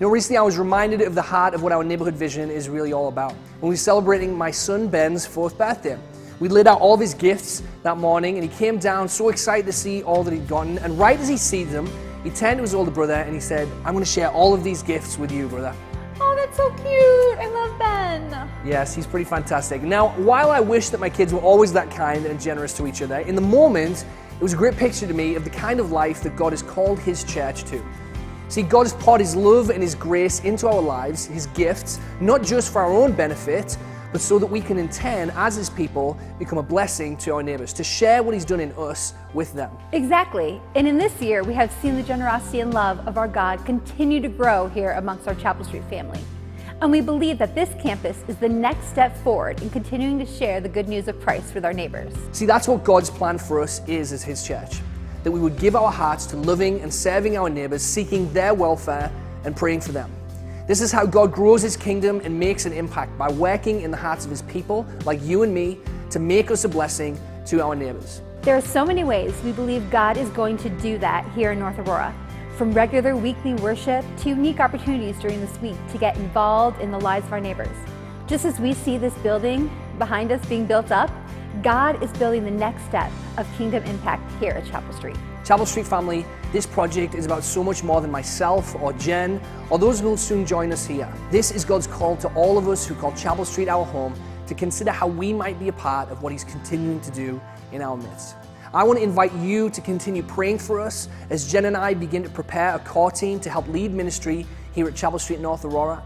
You know, recently I was reminded of the heart of what our neighborhood vision is really all about. When we were celebrating my son Ben's fourth birthday, we lit out all of his gifts that morning and he came down so excited to see all that he'd gotten. And right as he sees them, he turned to his older brother and he said, I'm going to share all of these gifts with you, brother. Oh, that's so cute. I love Ben. Yes, he's pretty fantastic. Now, while I wish that my kids were always that kind and generous to each other, in the moment, it was a great picture to me of the kind of life that God has called His church to. See, God has poured His love and His grace into our lives, His gifts, not just for our own benefit, but so that we can in turn, as His people, become a blessing to our neighbors, to share what He's done in us with them. Exactly. And in this year, we have seen the generosity and love of our God continue to grow here amongst our Chapelstreet family. And we believe that this campus is the next step forward in continuing to share the good news of Christ with our neighbors. See, that's what God's plan for us is as His church. That we would give our hearts to loving and serving our neighbors, seeking their welfare and praying for them. This is how God grows His kingdom and makes an impact by working in the hearts of His people, like you and me, to make us a blessing to our neighbors. There are so many ways we believe God is going to do that here in North Aurora. From regular weekly worship to unique opportunities during this week to get involved in the lives of our neighbors. Just as we see this building behind us being built up, God is building the next step of kingdom impact here at Chapelstreet. Chapel Street family, this project is about so much more than myself or Jen or those who will soon join us here. This is God's call to all of us who call Chapelstreet our home to consider how we might be a part of what He's continuing to do in our midst. I want to invite you to continue praying for us as Jen and I begin to prepare a core team to help lead ministry here at Chapelstreet North Aurora.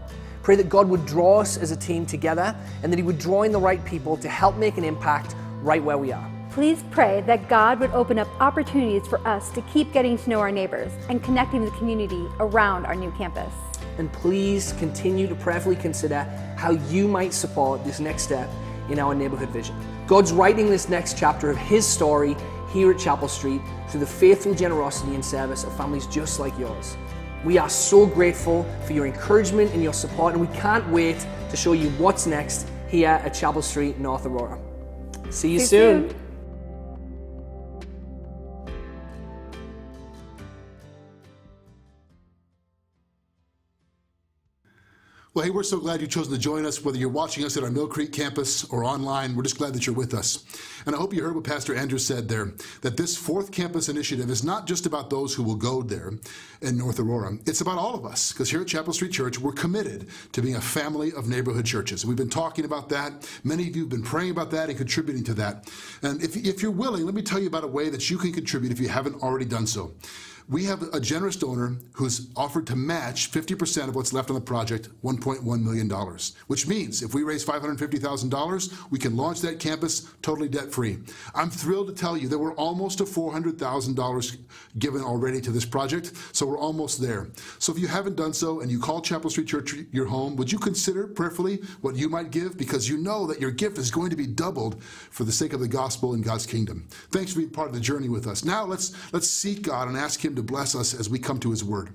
Pray that God would draw us as a team together and that He would draw in the right people to help make an impact right where we are. Please pray that God would open up opportunities for us to keep getting to know our neighbors and connecting the community around our new campus. And please continue to prayerfully consider how you might support this next step in our neighborhood vision. God's writing this next chapter of His story here at Chapelstreet through the faithful generosity and service of families just like yours. We are so grateful for your encouragement and your support, and we can't wait to show you what's next here at Chapelstreet, North Aurora. See you See soon. soon. Well, hey, we're so glad you've chosen to join us, whether you're watching us at our Mill Creek campus or online. We're just glad that you're with us. And I hope you heard what Pastor Andrew said there that this fourth campus initiative is not just about those who will go there in North Aurora, it's about all of us. Because here at Chapelstreet Church, we're committed to being a family of neighborhood churches. We've been talking about that. Many of you have been praying about that and contributing to that. And if, if you're willing, let me tell you about a way that you can contribute if you haven't already done so. We have a generous donor who's offered to match 50% of what's left on the project, $1.1 million, which means if we raise $550,000, we can launch that campus totally debt free. I'm thrilled to tell you that we're almost to $400,000 given already to this project, so we're almost there. So if you haven't done so and you call Chapelstreet Church your home, would you consider prayerfully what you might give? Because you know that your gift is going to be doubled for the sake of the gospel and God's kingdom. Thanks for being part of the journey with us. Now let's let's seek God and ask Him to bless us as we come to His Word.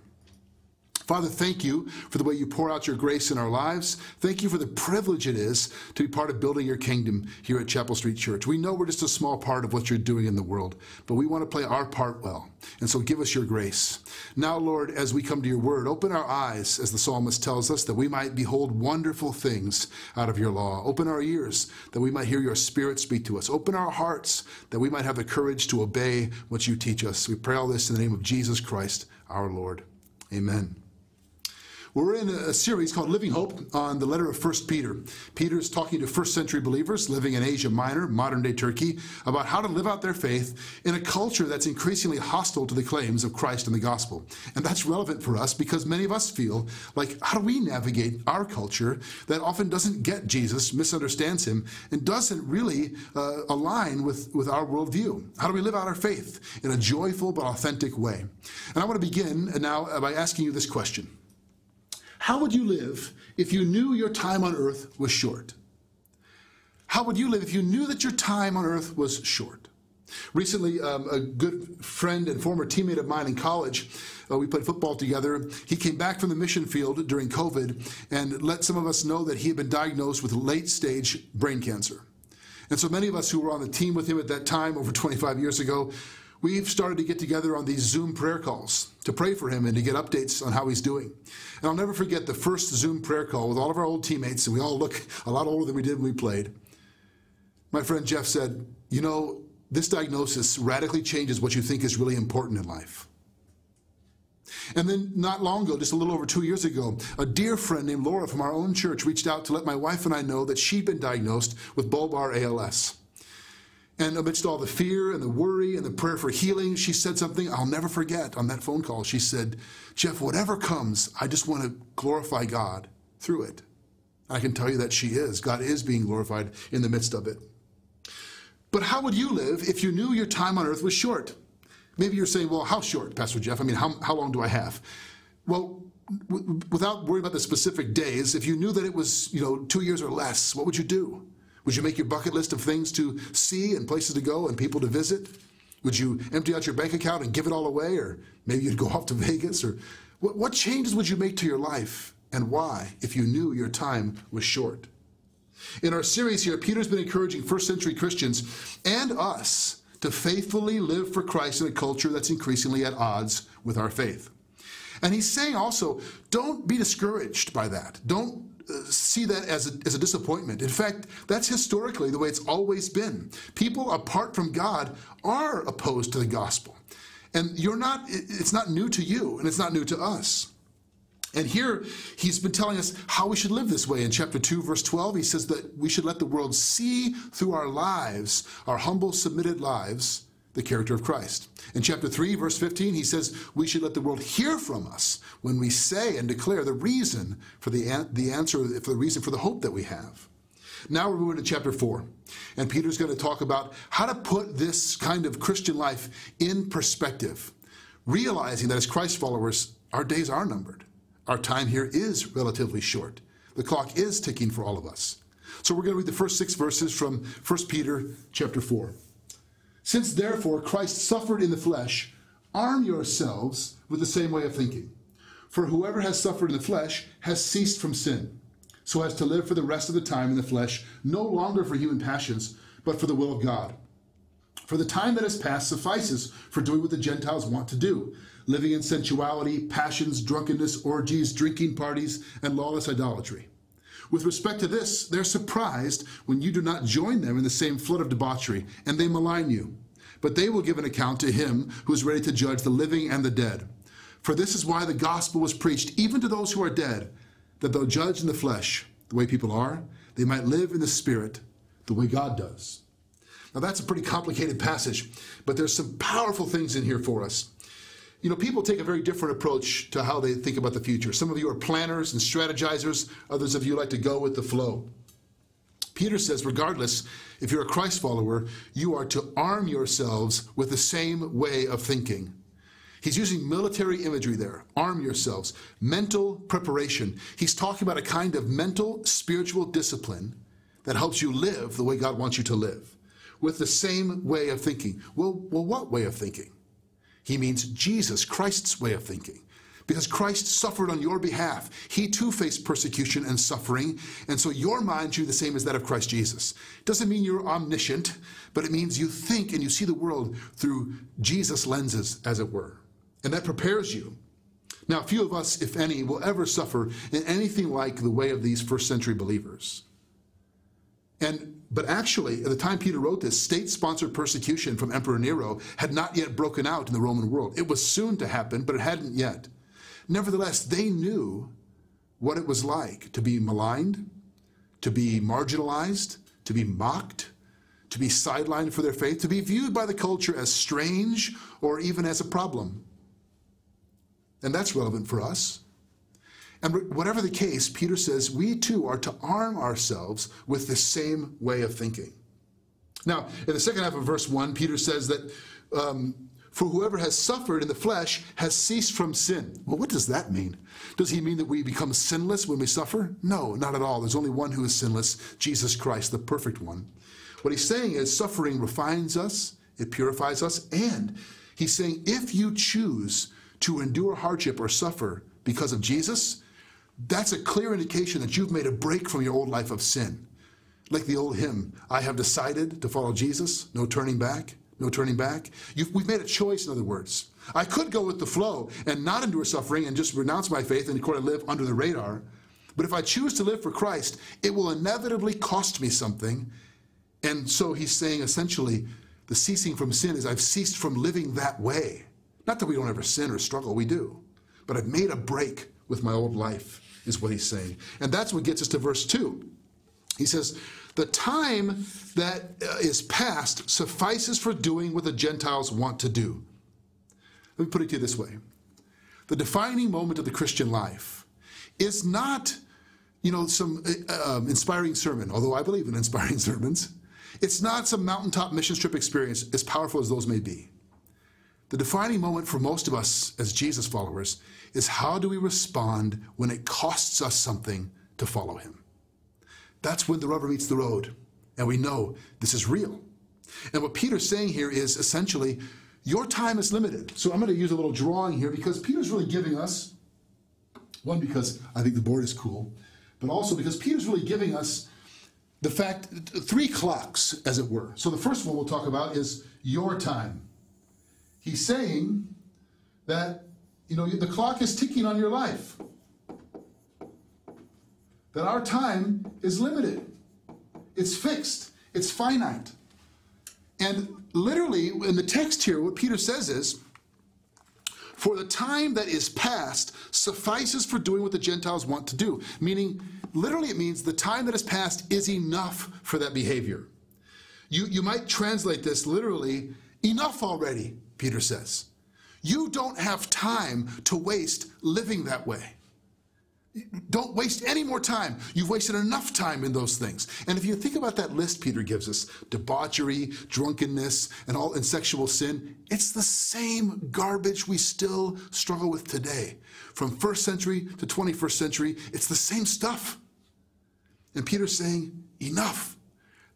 Father, thank you for the way you pour out your grace in our lives. Thank you for the privilege it is to be part of building your kingdom here at Chapelstreet Church. We know we're just a small part of what you're doing in the world, but we want to play our part well. And so give us your grace. Now, Lord, as we come to your word, open our eyes, as the psalmist tells us, that we might behold wonderful things out of your law. Open our ears, that we might hear your spirit speak to us. Open our hearts, that we might have the courage to obey what you teach us. We pray all this in the name of Jesus Christ, our Lord. Amen. We're in a series called Living Hope on the letter of 1 Peter. Peter is talking to first century believers living in Asia Minor, modern day Turkey, about how to live out their faith in a culture that's increasingly hostile to the claims of Christ and the gospel. And that's relevant for us because many of us feel like, how do we navigate our culture that often doesn't get Jesus, misunderstands him, and doesn't really uh, align with, with our worldview? How do we live out our faith in a joyful but authentic way? And I want to begin now by asking you this question. How would you live if you knew your time on earth was short? How would you live if you knew that your time on earth was short? Recently, um, a good friend and former teammate of mine in college, uh, we played football together. He came back from the mission field during COVID and let some of us know that he had been diagnosed with late stage brain cancer. And so many of us who were on the team with him at that time, over 25 years ago, We've started to get together on these Zoom prayer calls to pray for him and to get updates on how he's doing. And I'll never forget the first Zoom prayer call with all of our old teammates, and we all look a lot older than we did when we played. My friend Jeff said, You know, this diagnosis radically changes what you think is really important in life. And then, not long ago, just a little over two years ago, a dear friend named Laura from our own church reached out to let my wife and I know that she'd been diagnosed with bulbar ALS. And amidst all the fear and the worry and the prayer for healing, she said something I'll never forget on that phone call. She said, Jeff, whatever comes, I just want to glorify God through it. I can tell you that she is. God is being glorified in the midst of it. But how would you live if you knew your time on earth was short? Maybe you're saying, well, how short, Pastor Jeff? I mean, how, how long do I have? Well, without worrying about the specific days, if you knew that it was, you know, two years or less, what would you do? Would you make your bucket list of things to see and places to go and people to visit? Would you empty out your bank account and give it all away? Or maybe you'd go off to Vegas? Or what, what changes would you make to your life and why if you knew your time was short? In our series here, Peter's been encouraging first century Christians and us to faithfully live for Christ in a culture that's increasingly at odds with our faith. And he's saying also, don't be discouraged by that. Don't see that as a, as a disappointment. In fact, that's historically the way it's always been. People apart from God are opposed to the gospel. And you're not, it's not new to you, and it's not new to us. And here he's been telling us how we should live this way. In chapter 2, verse 12, he says that we should let the world see through our lives, our humble, submitted lives, the character of Christ. In chapter 3, verse 15, he says we should let the world hear from us when we say and declare the reason for the, the answer, for the reason for the hope that we have. Now we're moving to chapter 4, and Peter's going to talk about how to put this kind of Christian life in perspective, realizing that as Christ followers, our days are numbered. Our time here is relatively short. The clock is ticking for all of us. So we're going to read the first six verses from 1 Peter chapter 4. Since therefore Christ suffered in the flesh, arm yourselves with the same way of thinking. For whoever has suffered in the flesh has ceased from sin, so as to live for the rest of the time in the flesh, no longer for human passions, but for the will of God. For the time that has passed suffices for doing what the Gentiles want to do, living in sensuality, passions, drunkenness, orgies, drinking parties, and lawless idolatry. With respect to this, they're surprised when you do not join them in the same flood of debauchery, and they malign you. But they will give an account to him who is ready to judge the living and the dead. For this is why the gospel was preached even to those who are dead, that though judged in the flesh, the way people are, they might live in the spirit, the way God does. Now that's a pretty complicated passage, but there's some powerful things in here for us. You know, people take a very different approach to how they think about the future. Some of you are planners and strategizers, others of you like to go with the flow. Peter says, regardless, if you're a Christ follower, you are to arm yourselves with the same way of thinking. He's using military imagery there. Arm yourselves. Mental preparation. He's talking about a kind of mental, spiritual discipline that helps you live the way God wants you to live with the same way of thinking. Well, well what way of thinking? He means Jesus, Christ's way of thinking. Because Christ suffered on your behalf. He too faced persecution and suffering, and so your mind should be the same as that of Christ Jesus. Doesn't mean you're omniscient, but it means you think and you see the world through Jesus' lenses, as it were and that prepares you. Now, few of us, if any, will ever suffer in anything like the way of these first century believers. And but actually, at the time Peter wrote this, state-sponsored persecution from Emperor Nero had not yet broken out in the Roman world. It was soon to happen, but it hadn't yet. Nevertheless, they knew what it was like to be maligned, to be marginalized, to be mocked, to be sidelined for their faith, to be viewed by the culture as strange or even as a problem. And that's relevant for us. And whatever the case, Peter says we too are to arm ourselves with the same way of thinking. Now, in the second half of verse 1, Peter says that um, for whoever has suffered in the flesh has ceased from sin. Well, what does that mean? Does he mean that we become sinless when we suffer? No, not at all. There's only one who is sinless, Jesus Christ, the perfect one. What he's saying is suffering refines us, it purifies us, and he's saying if you choose to endure hardship or suffer because of Jesus, that's a clear indication that you've made a break from your old life of sin. Like the old hymn, I have decided to follow Jesus, no turning back. no turning back. You've, we've made a choice, in other words. I could go with the flow and not endure suffering and just renounce my faith and course live under the radar. But if I choose to live for Christ, it will inevitably cost me something. And so he's saying essentially, the ceasing from sin is I've ceased from living that way. Not that we don't ever sin or struggle, we do. But I've made a break with my old life, is what he's saying. And that's what gets us to verse 2. He says, The time that uh, past suffices for doing what the Gentiles want to do. Let me put it to you this way the defining moment of the Christian life is not, you know, some uh, um, inspiring sermon, although I believe in inspiring sermons. It's not some mountaintop mission trip experience, as powerful as those may be. The defining moment for most of us as Jesus followers is how do we respond when it costs us something to follow him? That's when the rubber meets the road, and we know this is real. And what Peter's saying here is essentially, your time is limited. So I'm going to use a little drawing here because Peter's really giving us, one, because I think the board is cool, but also because Peter's really giving us the fact, three clocks, as it were. So the first one we'll talk about is your time. He's saying that, you know, the clock is ticking on your life. That our time is limited. It's fixed. It's finite. And literally, in the text here, what Peter says is, for the time that is past suffices for doing what the Gentiles want to do. Meaning, literally, it means the time that has passed is enough for that behavior. You, you might translate this literally, enough already, Peter says. You don't have time to waste living that way. Don't waste any more time. You've wasted enough time in those things. And if you think about that list Peter gives us, debauchery, drunkenness, and all and sexual sin, it's the same garbage we still struggle with today. From first century to 21st century, it's the same stuff. And Peter's saying, enough.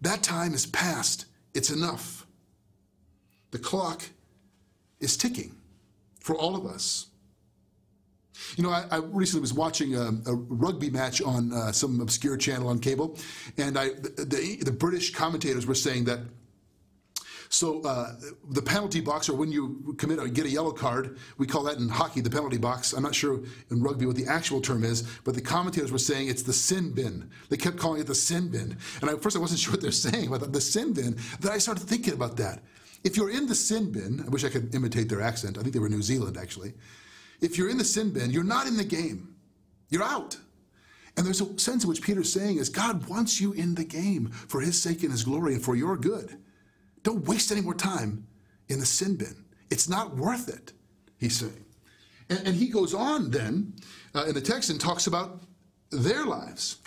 That time is past. It's enough. The clock is ticking for all of us. You know, I, I recently was watching a, a rugby match on uh, some obscure channel on cable, and I, the, the British commentators were saying that so uh, the penalty box, or when you commit or get a yellow card, we call that in hockey the penalty box. I'm not sure in rugby what the actual term is, but the commentators were saying it's the sin bin. They kept calling it the sin bin, and at first I wasn't sure what they're saying about the sin bin. Then I started thinking about that. If you're in the sin bin, I wish I could imitate their accent. I think they were New Zealand actually. If you're in the sin bin, you're not in the game. You're out. And there's a sense in which Peter's saying is God wants you in the game for his sake and his glory and for your good. Don't waste any more time in the sin bin. It's not worth it, he's saying. And, and he goes on then uh, in the text and talks about their lives.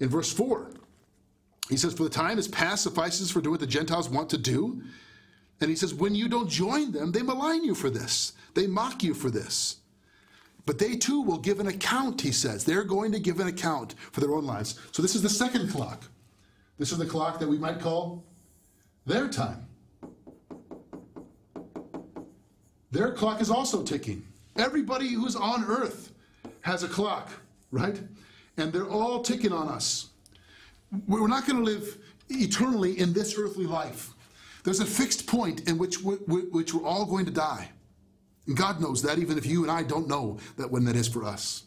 In verse 4, he says, For the time is past suffices for doing what the Gentiles want to do. And he says, When you don't join them, they malign you for this, they mock you for this. But they too will give an account, he says. They're going to give an account for their own lives. So this is the second clock. This is the clock that we might call their time. Their clock is also ticking. Everybody who's on earth has a clock, right? And they're all ticking on us. We're not going to live eternally in this earthly life. There's a fixed point in which, which we're all going to die. And God knows that, even if you and I don't know that when that is for us.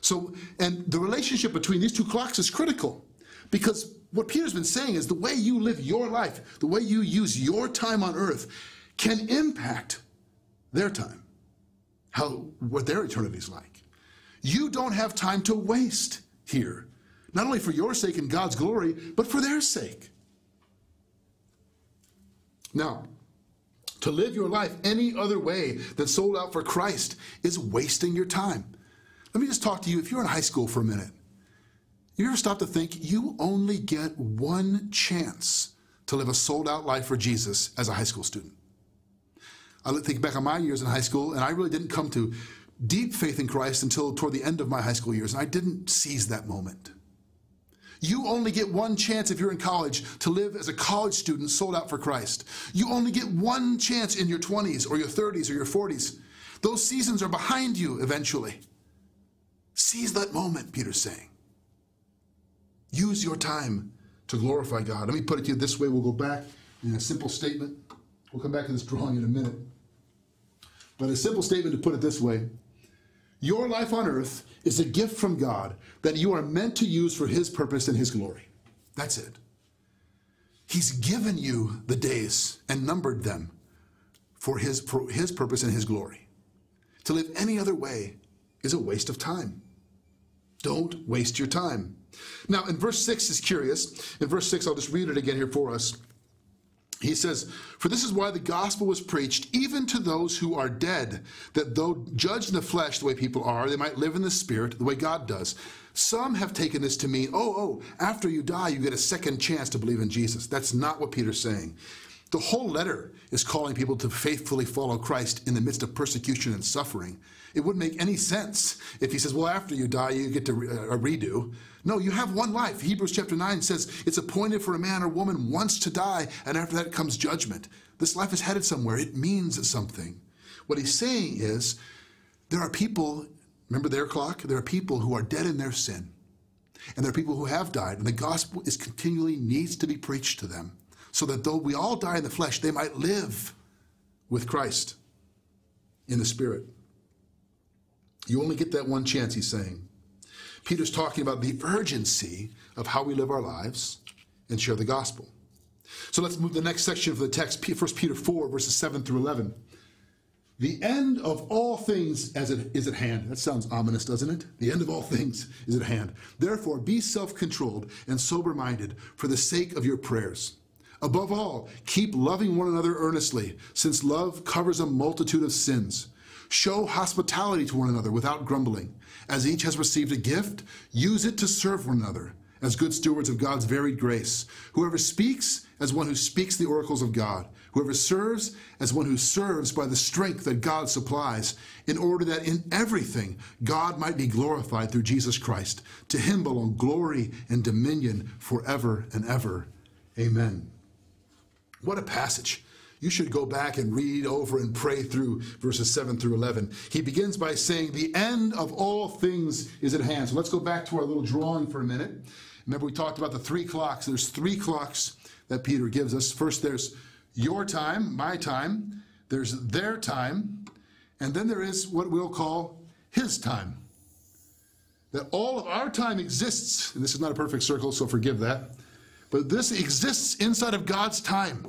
So, and the relationship between these two clocks is critical because what Peter's been saying is the way you live your life, the way you use your time on earth can impact their time, how, what their eternity is like. You don't have time to waste here, not only for your sake and God's glory, but for their sake. Now, to live your life any other way than sold out for Christ is wasting your time. Let me just talk to you. If you're in high school for a minute, you ever stop to think you only get one chance to live a sold out life for Jesus as a high school student? I think back on my years in high school, and I really didn't come to deep faith in Christ until toward the end of my high school years, and I didn't seize that moment. You only get one chance if you're in college to live as a college student sold out for Christ. You only get one chance in your 20s or your 30s or your 40s. Those seasons are behind you eventually. Seize that moment, Peter's saying. Use your time to glorify God. Let me put it to you this way. We'll go back in a simple statement. We'll come back to this drawing in a minute. But a simple statement to put it this way Your life on earth is a gift from God that you are meant to use for His purpose and His glory. That's it. He's given you the days and numbered them for His, for his purpose and His glory. To live any other way is a waste of time. Don't waste your time. Now, in verse 6 is curious. In verse 6, I'll just read it again here for us. He says, For this is why the gospel was preached even to those who are dead, that though judged in the flesh the way people are, they might live in the spirit the way God does. Some have taken this to mean, oh, oh, after you die, you get a second chance to believe in Jesus. That's not what Peter's saying. The whole letter is calling people to faithfully follow Christ in the midst of persecution and suffering. It wouldn't make any sense if he says, well, after you die, you get to re- uh, a redo. No, you have one life. Hebrews chapter 9 says it's appointed for a man or woman once to die, and after that comes judgment. This life is headed somewhere. It means something. What he's saying is there are people, remember their clock? There are people who are dead in their sin. And there are people who have died, and the gospel is continually needs to be preached to them so that though we all die in the flesh, they might live with Christ in the Spirit. You only get that one chance, he's saying. Peter's talking about the urgency of how we live our lives and share the gospel. So let's move to the next section of the text, 1 Peter 4, verses 7 through 11. The end of all things as it is at hand. That sounds ominous, doesn't it? The end of all things is at hand. Therefore, be self controlled and sober minded for the sake of your prayers. Above all, keep loving one another earnestly, since love covers a multitude of sins. Show hospitality to one another without grumbling. As each has received a gift, use it to serve one another as good stewards of God's varied grace. Whoever speaks, as one who speaks the oracles of God. Whoever serves, as one who serves by the strength that God supplies, in order that in everything God might be glorified through Jesus Christ. To him belong glory and dominion forever and ever. Amen. What a passage. You should go back and read over and pray through verses 7 through 11. He begins by saying, The end of all things is at hand. So let's go back to our little drawing for a minute. Remember, we talked about the three clocks. There's three clocks that Peter gives us. First, there's your time, my time, there's their time, and then there is what we'll call his time. That all of our time exists, and this is not a perfect circle, so forgive that, but this exists inside of God's time.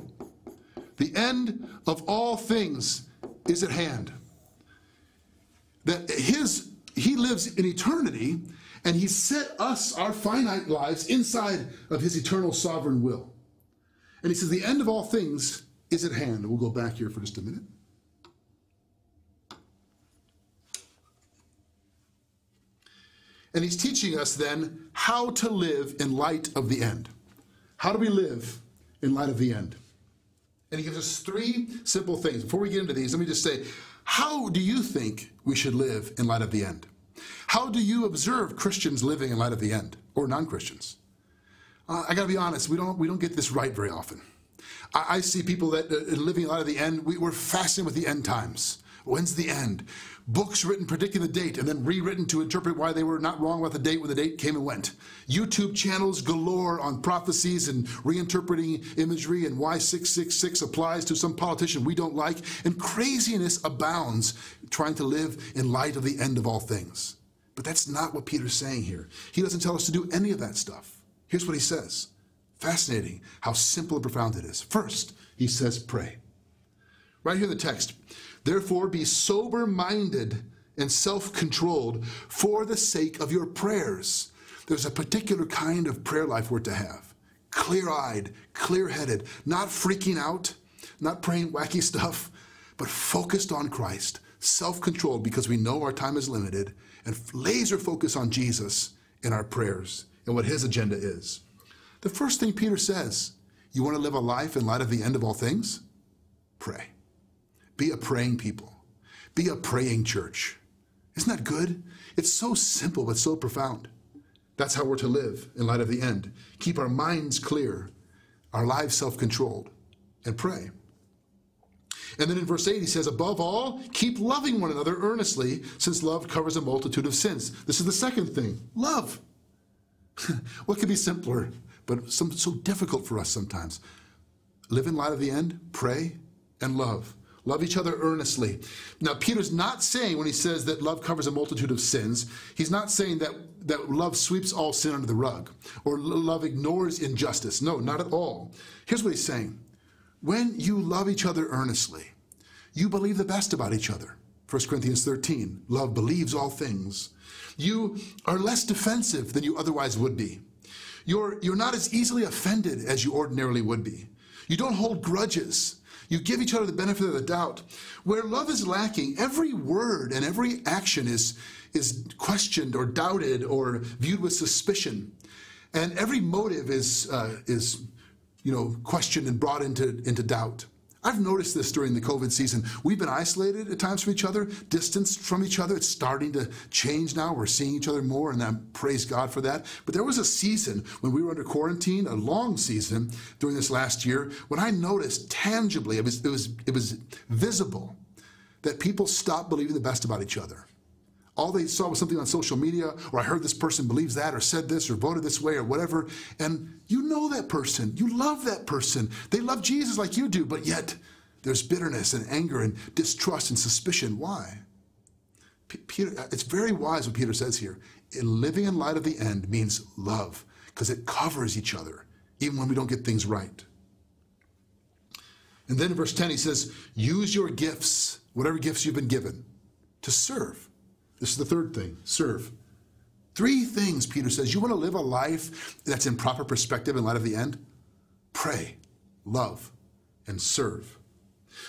The end of all things is at hand. That his he lives in eternity and he set us our finite lives inside of his eternal sovereign will. And he says the end of all things is at hand. We'll go back here for just a minute. And he's teaching us then how to live in light of the end. How do we live in light of the end? And he gives us three simple things. Before we get into these, let me just say, how do you think we should live in light of the end? How do you observe Christians living in light of the end, or non-Christians? Uh, I got to be honest, we don't we don't get this right very often. I, I see people that uh, living in light of the end. We, we're fasting with the end times. When's the end? Books written predicting the date and then rewritten to interpret why they were not wrong about the date when the date came and went. YouTube channels galore on prophecies and reinterpreting imagery and why 666 applies to some politician we don't like. And craziness abounds trying to live in light of the end of all things. But that's not what Peter's saying here. He doesn't tell us to do any of that stuff. Here's what he says. Fascinating how simple and profound it is. First, he says, pray. Right here the text, Therefore, be sober minded and self controlled for the sake of your prayers. There's a particular kind of prayer life we're to have clear eyed, clear headed, not freaking out, not praying wacky stuff, but focused on Christ, self controlled because we know our time is limited, and laser focus on Jesus in our prayers and what his agenda is. The first thing Peter says you want to live a life in light of the end of all things? Pray. Be a praying people. Be a praying church. Isn't that good? It's so simple but so profound. That's how we're to live in light of the end. Keep our minds clear, our lives self controlled, and pray. And then in verse 8, he says, Above all, keep loving one another earnestly, since love covers a multitude of sins. This is the second thing love. what could be simpler, but some, so difficult for us sometimes? Live in light of the end, pray, and love. Love each other earnestly. Now, Peter's not saying when he says that love covers a multitude of sins, he's not saying that, that love sweeps all sin under the rug or love ignores injustice. No, not at all. Here's what he's saying When you love each other earnestly, you believe the best about each other. 1 Corinthians 13, love believes all things. You are less defensive than you otherwise would be. You're, you're not as easily offended as you ordinarily would be. You don't hold grudges. You give each other the benefit of the doubt. Where love is lacking, every word and every action is, is questioned or doubted or viewed with suspicion. And every motive is, uh, is you know, questioned and brought into, into doubt. I've noticed this during the COVID season. We've been isolated at times from each other, distanced from each other. It's starting to change now. We're seeing each other more, and I praise God for that. But there was a season when we were under quarantine, a long season during this last year, when I noticed tangibly, it was, it was, it was visible that people stopped believing the best about each other all they saw was something on social media, or I heard this person believes that, or said this, or voted this way, or whatever. And you know that person. You love that person. They love Jesus like you do, but yet there's bitterness and anger and distrust and suspicion. Why? Peter, uh, it's very wise what Peter says here. In Living in light of the end means love, because it covers each other, even when we don't get things right. And then in verse 10, he says, Use your gifts, whatever gifts you've been given, to serve this is the third thing serve. Three things, Peter says. You want to live a life that's in proper perspective in light of the end? Pray, love, and serve.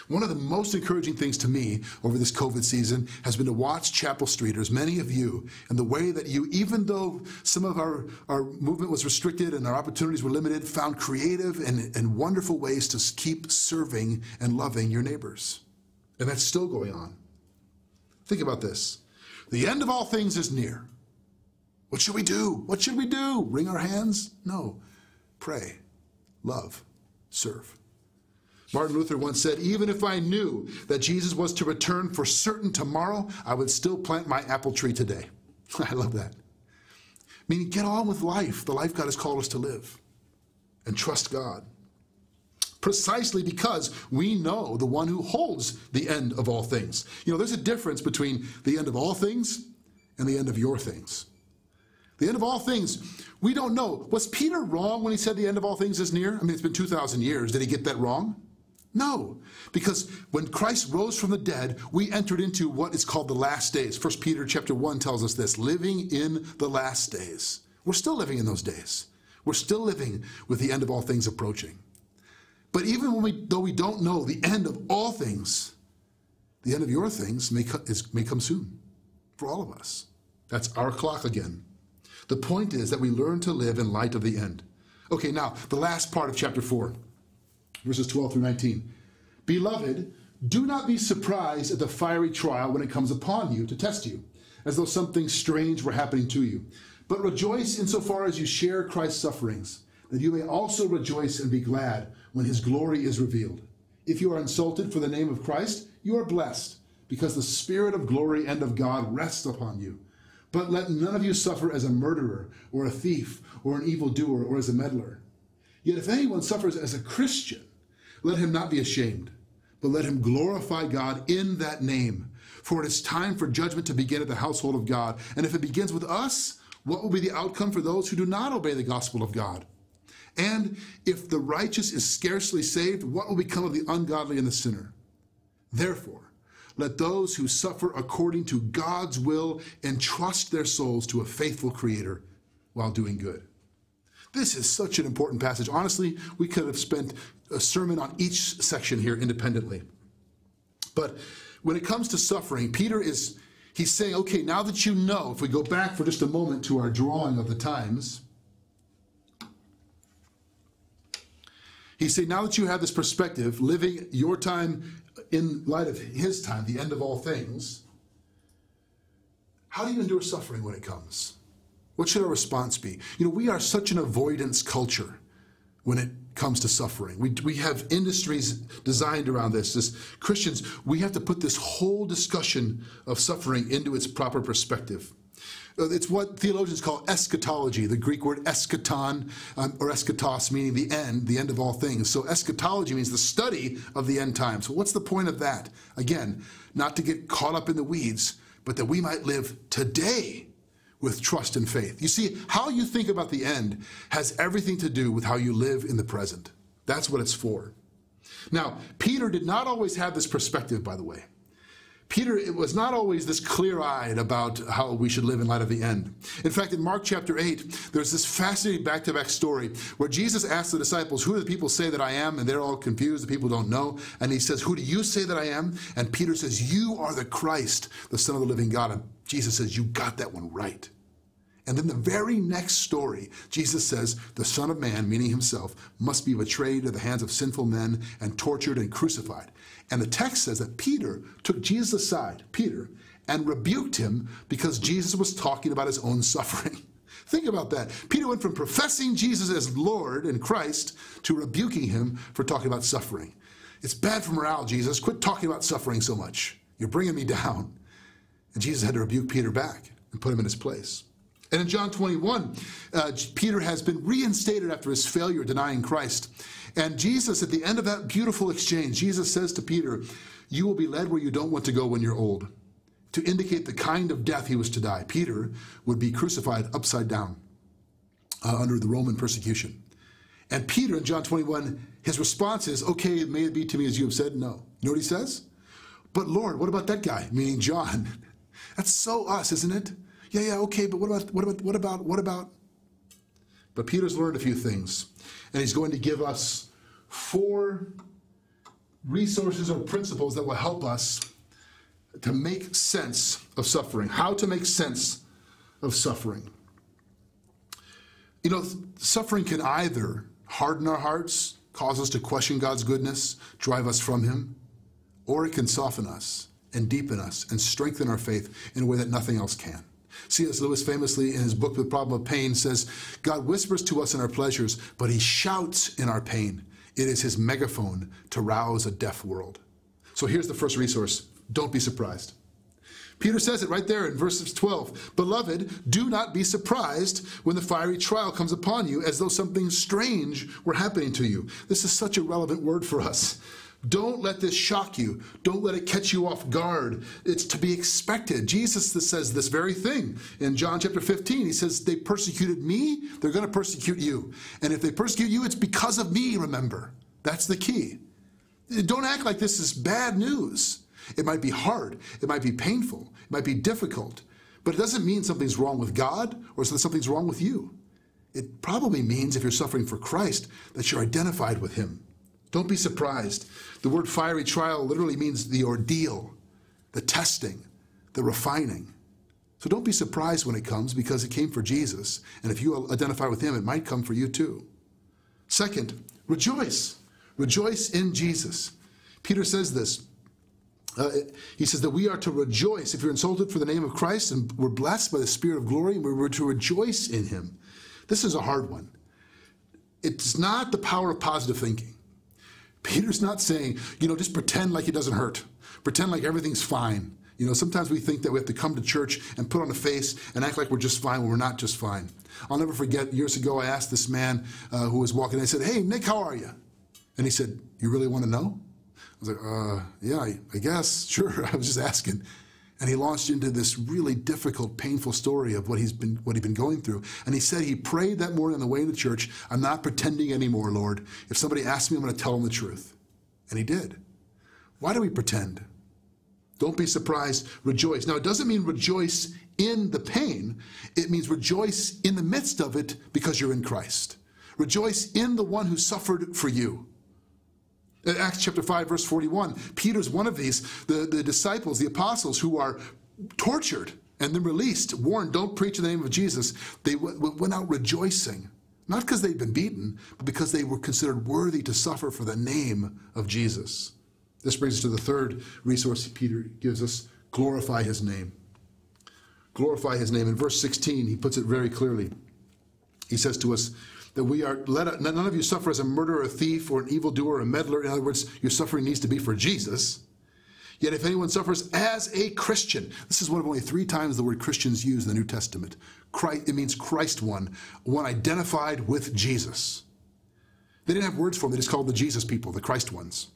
One of the most encouraging things to me over this COVID season has been to watch Chapelstreeters, many of you, and the way that you, even though some of our, our movement was restricted and our opportunities were limited, found creative and, and wonderful ways to keep serving and loving your neighbors. And that's still going on. Think about this. The end of all things is near. What should we do? What should we do? Wring our hands? No. Pray, love, serve. Martin Luther once said, Even if I knew that Jesus was to return for certain tomorrow, I would still plant my apple tree today. I love that. Meaning, get on with life, the life God has called us to live, and trust God. Precisely because we know the one who holds the end of all things. You know, there's a difference between the end of all things and the end of your things. The end of all things, we don't know. Was Peter wrong when he said the end of all things is near? I mean, it's been 2,000 years. Did he get that wrong? No, because when Christ rose from the dead, we entered into what is called the last days. First Peter chapter 1 tells us this, living in the last days. We're still living in those days. We're still living with the end of all things approaching. But even when we, though we don't know the end of all things, the end of your things may, is, may come soon for all of us. That's our clock again. The point is that we learn to live in light of the end. Okay, now, the last part of chapter 4, verses 12 through 19. Beloved, do not be surprised at the fiery trial when it comes upon you to test you, as though something strange were happening to you. But rejoice insofar as you share Christ's sufferings, that you may also rejoice and be glad when his glory is revealed. If you are insulted for the name of Christ, you are blessed, because the Spirit of glory and of God rests upon you. But let none of you suffer as a murderer, or a thief, or an evildoer, or as a meddler. Yet if anyone suffers as a Christian, let him not be ashamed, but let him glorify God in that name. For it is time for judgment to begin at the household of God. And if it begins with us, what will be the outcome for those who do not obey the gospel of God? And if the righteous is scarcely saved, what will become of the ungodly and the sinner? Therefore, let those who suffer according to God's will entrust their souls to a faithful Creator while doing good. This is such an important passage. Honestly, we could have spent a sermon on each section here independently. But when it comes to suffering, Peter is he's saying, okay, now that you know, if we go back for just a moment to our drawing of the times, He's said, now that you have this perspective, living your time in light of his time, the end of all things, how do you endure suffering when it comes? What should our response be? You know, we are such an avoidance culture when it comes to suffering. We, we have industries designed around this. As Christians, we have to put this whole discussion of suffering into its proper perspective. Uh, It's what theologians call eschatology, the Greek word eschaton um, or eschatos, meaning the end, the end of all things. So eschatology means the study of the end times. So what's the point of that? Again, not to get caught up in the weeds, but that we might live today with trust and faith. You see, how you think about the end has everything to do with how you live in the present. That's what it's for. Now, Peter did not always have this perspective, by the way. Peter it was not always this clear eyed about how we should live in light of the end. In fact, in Mark chapter 8, there's this fascinating back to back story where Jesus asks the disciples, Who do the people say that I am? And they're all confused. The people don't know. And he says, Who do you say that I am? And Peter says, You are the Christ, the Son of the living God. And Jesus says, You got that one right. And then the very next story, Jesus says, The Son of Man, meaning himself, must be betrayed into the hands of sinful men and tortured and crucified. And the text says that Peter took Jesus aside, Peter, and rebuked him because Jesus was talking about his own suffering. Think about that. Peter went from professing Jesus as Lord and Christ to rebuking him for talking about suffering. It's bad for morale, Jesus. Quit talking about suffering so much. You're bringing me down. And Jesus had to rebuke Peter back and put him in his place. And in John 21, uh, Peter has been reinstated after his failure denying Christ. And Jesus, at the end of that beautiful exchange, Jesus says to Peter, You will be led where you don't want to go when you're old, to indicate the kind of death he was to die. Peter would be crucified upside down uh, under the Roman persecution. And Peter in John 21, his response is, Okay, may it be to me as you have said. No. You know what he says? But Lord, what about that guy? Meaning John. That's so us, isn't it? Yeah, yeah, okay, but what about what about what about what about? But Peter's learned a few things, and he's going to give us four resources or principles that will help us to make sense of suffering. How to make sense of suffering. You know, suffering can either harden our hearts, cause us to question God's goodness, drive us from Him, or it can soften us and deepen us and strengthen our faith in a way that nothing else can. C.S. Lewis famously in his book The Problem of Pain says, God whispers to us in our pleasures, but he shouts in our pain. It is his megaphone to rouse a deaf world. So here's the first resource. Don't be surprised. Peter says it right there in verses 12. Beloved, do not be surprised when the fiery trial comes upon you as though something strange were happening to you. This is such a relevant word for us. Don't let this shock you. Don't let it catch you off guard. It's to be expected. Jesus says this very thing in John chapter 15. He says, They persecuted me, they're going to persecute you. And if they persecute you, it's because of me, remember. That's the key. Don't act like this is bad news. It might be hard, it might be painful, it might be difficult, but it doesn't mean something's wrong with God or something's wrong with you. It probably means, if you're suffering for Christ, that you're identified with Him. Don't be surprised. The word fiery trial literally means the ordeal, the testing, the refining. So don't be surprised when it comes because it came for Jesus. And if you identify with him, it might come for you too. Second, rejoice. Rejoice in Jesus. Peter says this. Uh, he says that we are to rejoice if you're insulted for the name of Christ and we're blessed by the Spirit of glory and we're to rejoice in him. This is a hard one. It's not the power of positive thinking. Peter's not saying, you know, just pretend like it doesn't hurt. Pretend like everything's fine. You know, sometimes we think that we have to come to church and put on a face and act like we're just fine when we're not just fine. I'll never forget years ago, I asked this man uh, who was walking, I said, Hey, Nick, how are you? And he said, You really want to know? I was like, uh, Yeah, I, I guess. Sure. I was just asking. And he launched into this really difficult, painful story of what he's been what he'd been going through. And he said he prayed that morning on the way to the church, I'm not pretending anymore, Lord. If somebody asks me, I'm going to tell them the truth. And he did. Why do we pretend? Don't be surprised, rejoice. Now, it doesn't mean rejoice in the pain, it means rejoice in the midst of it because you're in Christ. Rejoice in the one who suffered for you. In Acts chapter 5, verse 41, Peter's one of these, the, the disciples, the apostles who are tortured and then released, warned, don't preach in the name of Jesus. They went out rejoicing, not because they'd been beaten, but because they were considered worthy to suffer for the name of Jesus. This brings us to the third resource Peter gives us glorify his name. Glorify his name. In verse 16, he puts it very clearly. He says to us, that we are let none of you suffer as a murderer, a thief, or an evildoer, or a meddler. In other words, your suffering needs to be for Jesus. Yet if anyone suffers as a Christian, this is one of only three times the word Christians used in the New Testament. Christ, it means Christ one, one identified with Jesus. They didn't have words for them, they just called the Jesus people, the Christ ones.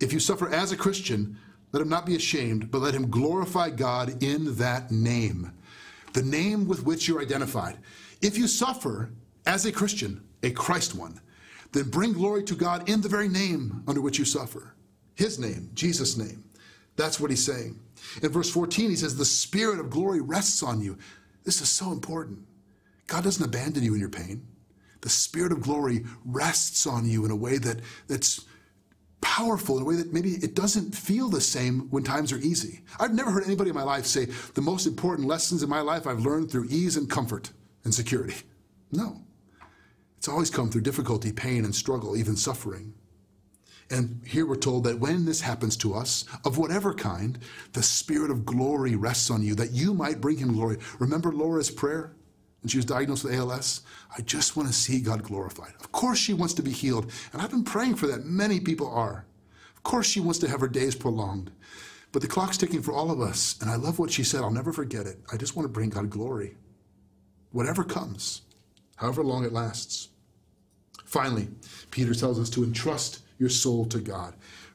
If you suffer as a Christian, let him not be ashamed, but let him glorify God in that name, the name with which you're identified. If you suffer as a Christian, a Christ one, then bring glory to God in the very name under which you suffer. His name, Jesus' name. That's what he's saying. In verse 14, he says, The Spirit of glory rests on you. This is so important. God doesn't abandon you in your pain. The Spirit of glory rests on you in a way that, that's powerful, in a way that maybe it doesn't feel the same when times are easy. I've never heard anybody in my life say, The most important lessons in my life I've learned through ease and comfort and security. No. It's always come through difficulty, pain, and struggle, even suffering. And here we're told that when this happens to us, of whatever kind, the Spirit of glory rests on you, that you might bring Him glory. Remember Laura's prayer when she was diagnosed with ALS? I just want to see God glorified. Of course, she wants to be healed. And I've been praying for that. Many people are. Of course, she wants to have her days prolonged. But the clock's ticking for all of us. And I love what she said. I'll never forget it. I just want to bring God glory. Whatever comes, however long it lasts. Finally, Peter tells us to entrust your soul to God.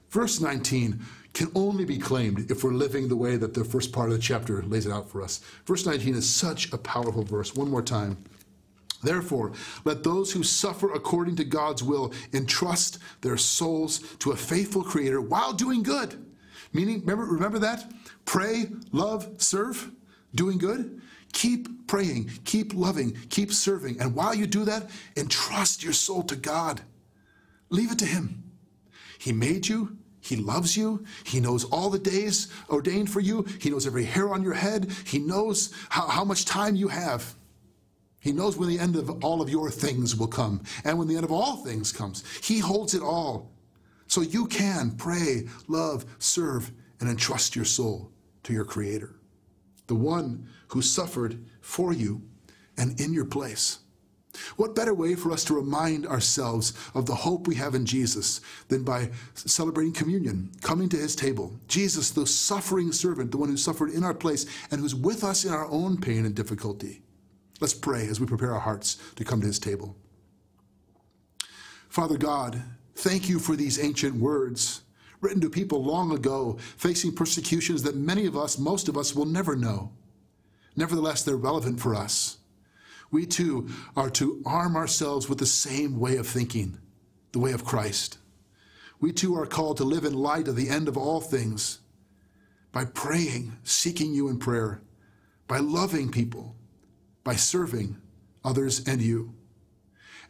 Verse 19 can only be claimed if we're living the way that the first part of the chapter lays it out for us. Verse 19 is such a powerful verse. One more time. Therefore, let those who suffer according to God's will entrust their souls to a faithful Creator while doing good. Meaning, remember, remember that? Pray, love, serve, doing good. Keep praying, keep loving, keep serving. And while you do that, entrust your soul to God. Leave it to Him. He made you. He loves you. He knows all the days ordained for you. He knows every hair on your head. He knows how, how much time you have. He knows when the end of all of your things will come and when the end of all things comes. He holds it all. So you can pray, love, serve, and entrust your soul to your Creator, the one who suffered for you and in your place. What better way for us to remind ourselves of the hope we have in Jesus than by celebrating communion, coming to his table? Jesus, the suffering servant, the one who suffered in our place and who's with us in our own pain and difficulty. Let's pray as we prepare our hearts to come to his table. Father God, thank you for these ancient words written to people long ago facing persecutions that many of us, most of us, will never know. Nevertheless, they're relevant for us we too are to arm ourselves with the same way of thinking, the way of Christ. We too are called to live in light of the end of all things by praying, seeking you in prayer, by loving people, by serving others and you.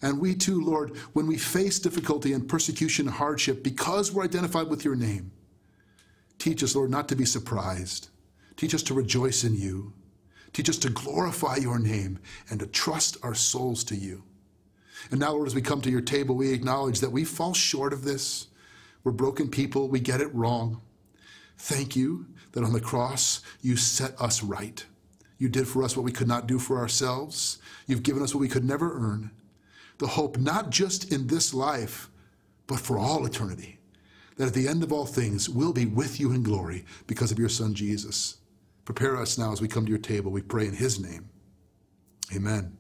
And we too, Lord, when we face difficulty and persecution and hardship because we're identified with your name, teach us, Lord, not to be surprised. Teach us to rejoice in you. Teach us to glorify your name and to trust our souls to you. And now, Lord, as we come to your table, we acknowledge that we fall short of this. We're broken people, we get it wrong. Thank you that on the cross you set us right. You did for us what we could not do for ourselves. You've given us what we could never earn. The hope not just in this life, but for all eternity. That at the end of all things, we'll be with you in glory because of your Son, Jesus. Prepare us now as we come to your table. We pray in his name. Amen.